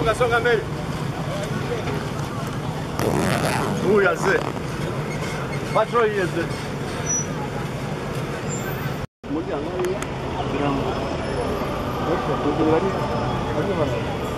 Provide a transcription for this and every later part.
Songa, songa meio. Ui, Azê. Bateu aí, Azê. Mulher, não é? Abrão. Opa, tudo bem? Olha, mano.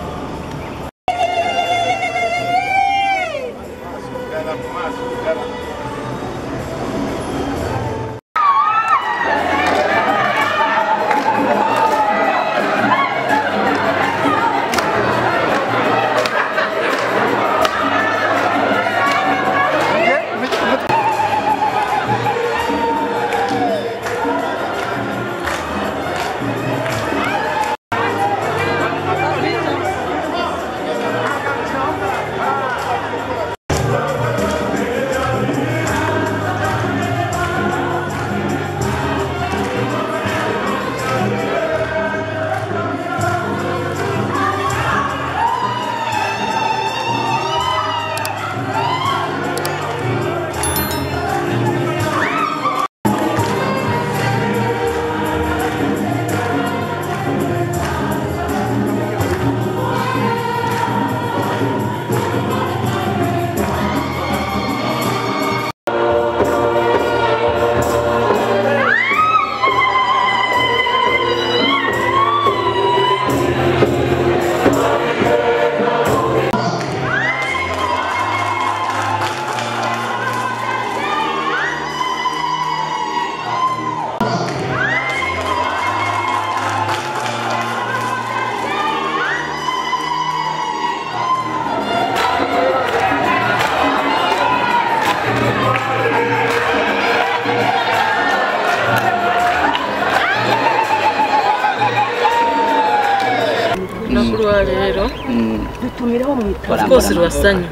Lwaleero tutumireho mu bitabo ofcourse lwasanyu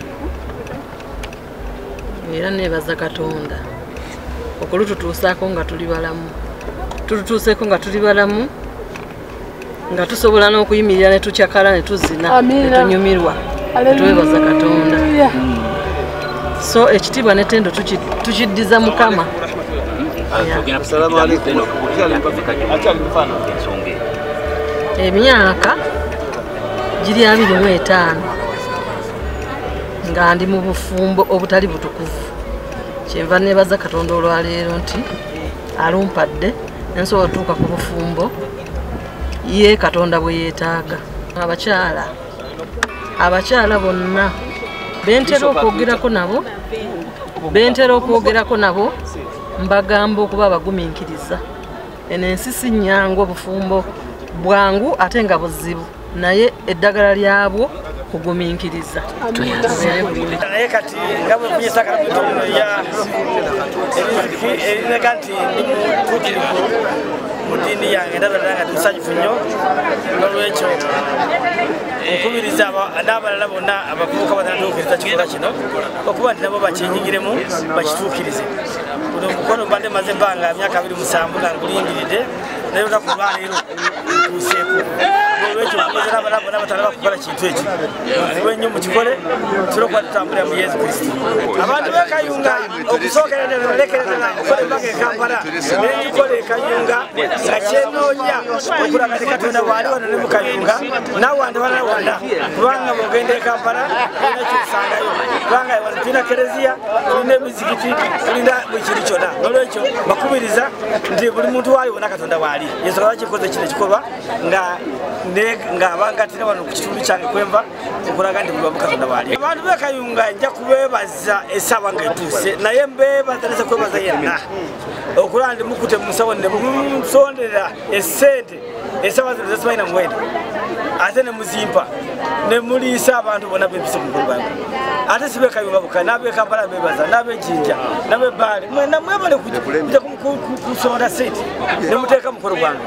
era nebaza katonda. Okulututuusaako nga tuli balamu. Tulutuuseeko nga tuli balamu nga tusobola n'okuyimirira ne tukyakala ne tuzina Amiina. ne tunyumirwa twebaza katonda. So ekitiibwa netendo tuki- tukiddiza mukama. Emyaka giri abiri mu etaano. Nga ndi mu bufumbo obutali butukuvu. Kyenva nebaza katonda olwaleero nti alumpadde nensobola otuuka ku bufumbo. Ye katonda bwe yeetaaga. Abakyala abakyala bonna bentera okwogerako nabo bentera okwogerako nabo mbagamba okuba abagumiikiriza. Eno ensi si nnyangu obufumbo bwangu ate nga buzibu naye eddagala lyabwo kugumiikiriza. Naye kati nga bwe nfunyisa kalabitono ya eriziki erinaga nti ndi mutuukirivu mu ddiini yange ndabirana nga ndi musanyufu nnyo. N'olwekyo nkubiriza aba- n'abalala bonna abavubuka banatuukiriza kikolwa kino okuba nti nabo bakyenyigiremu bakituukirize guno mukono mbadde maze ebbanga myaka abiri musanvu nga ngulindiridde naye olunaku lwaleero ntuuseeko olwekyo bakukola kintu ekyo. Nziwe nnyo mukikole tusobole okuba tutambulira mu yesu kristo. Abantu bekayunga okusookereralekererana okukola embaga ekampala nenjikola ekayunga nga kyenoonya okulaga kati katonda bwali wano ne mukayunga nawe wandi kubanga bwogenda ekampala olina kubanga tulina kereziya tulina emizikiti tulina buli kintu nolwekyo bakubiriza nti buli muntu waali wona katonda waali yesu lwakikoze kino ekikolwa nga ne- nga wano ku kyange kwemva okulaga nti bulwamu katonda waali abantu bekayunga nja kubebaza esaawa nga etuuse. Naye mbeebaza nesa kwebaza yenna okulaba ndi mukute musawo ne musondera esente esaawa zino zesibalina muwenda ate ne muzimpa ne muliisa abantu bonna bempise ku mukulu gwange ate sibekayunga buka nabekampala bebaza nabejinja nabebaali mwena mwebale kuja kusonda sente ne muteeka mukolo gwange